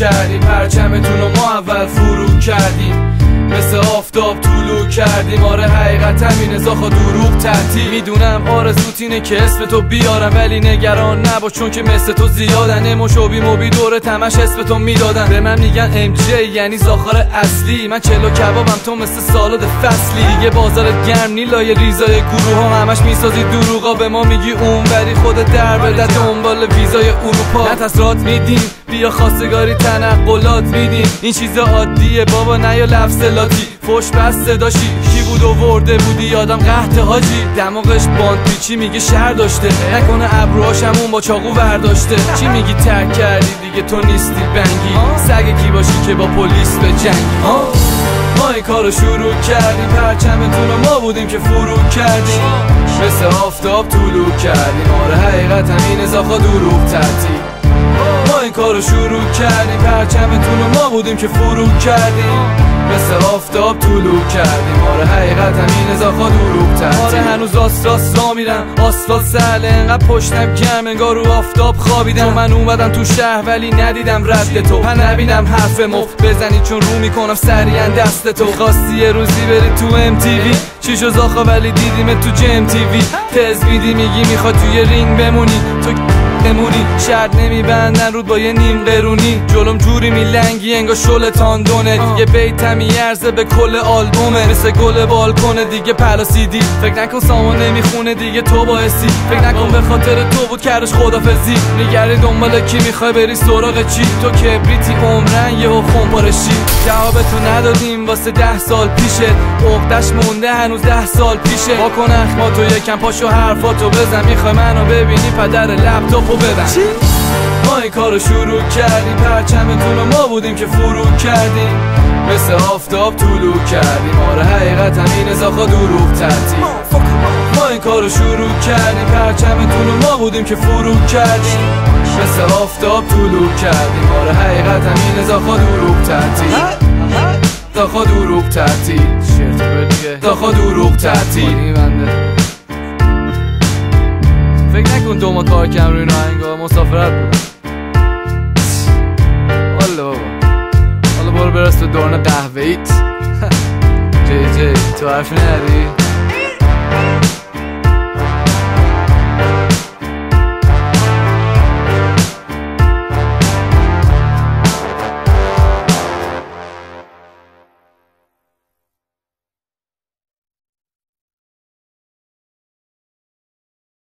کردیم پرچمتون رو ما اول فرو کردیم. مثل آفتاب طولو کردیم. آره حقیقت همین ازاخا دروغ تحتی می‌دونم آرزوت اینه که اسم تو بیارم ولی نگران نباش چون که مثل تو زیادن. مشوبی موبی دوره تمش اسم تو می‌دادن. به من میگن ام جی یعنی زاخار اصلی. من چلو کبابم تو مثل سالاد فصلی. دیگه بازار گرم نیلای ریزای گروه ها همش می‌سازی دروغا به ما میگی اون ولی خود در بده دنبال ویزای اروپا. نتسرات میدیم. بیا خواستگاری تنقلات میدیم این چیز عادیه. بابا نه یا لفظ لاتی فش بس صداشی. کی بود و ورده بودی؟ یادم قهت حاجی. دماغش باند پیچی میگه شهر داشته. نکنه ابروهاش همون با چاقو ورداشته چی میگی؟ ترک کردی دیگه. تو نیستی بنگی. سگ کی باشی که با پلیس به جنگی؟ ما این کارو شروع کردیم. پرچمتون رو ما بودیم که فرو کردیم. مثل آفتاب طولو کردیم. آره حقیقت همین ازاخا دروغ ترتیب کارو شروع کردیم. پرچمتون رو ما بودیم که فرو کردیم. مثل آفتاب طولو کردیم. آره حقیقت همین ازاخا دروغ ترتیب آره هنوز آسراس را میرم. آسفالت سهله. انقدر پشتم گرم انگار رو آفتاب خوابیدم. من اومدم تو شهر ولی ندیدم رد تو. پن نبینم حرف مفت بزنی چون رو می‌کنم سریعا دست تو. خواستی یه روزی بری تو ام تی وی چی شو ولی دیدیم تو جم تی وی تز بیدی میگی می‌خواد توی رینگ بمونی. تو نمونی شرط نمیبندن رود با یه نیم قرونی. جلوم جوری میلنگی انگا شل تاندونه. یه بیتم میارزه به کل آلبومه. مثل گل بالکنه دیگه پلاسیدی فکر نکن سامان نمی‌خونه دیگه تو باعثی فکر نکن به خاطر تو بود کردش خدافزی. میگردی دنبال کی می‌خوای بری سراغ چی؟ تو کبریتی عمرن یه خون پارشی جواب تو ندادیم واسه ده سال پیشه. عقدش مونده هنوز ده سال پیشه. واکن اخما تو یکم پاشو حرفاتو بزن. می‌خوای منو ببینی پدر لپتاپو ببن ما این کارو شروع کردیم. پرچمتون رو ما بودیم که فرو کردیم. مثل آفتاب طولو کردیم. آره حقیقت همین ازاخا دروغ ترتیب. ما این کارو شروع کردیم. پرچمتون رو ما بودیم که فرو کردیم. مثل آفتاب طولو کردیم. آره حقیقت همین ازاخا دروغ ترتیب. داخا دروغ ترتیب. داخا دروغ ترتیب. فکر نکن دو ما کار کم روی ناهنگا مسافرت والا بابا. حالا برو برس به دورن قهوه ایت جی جی تو حرفی نداری؟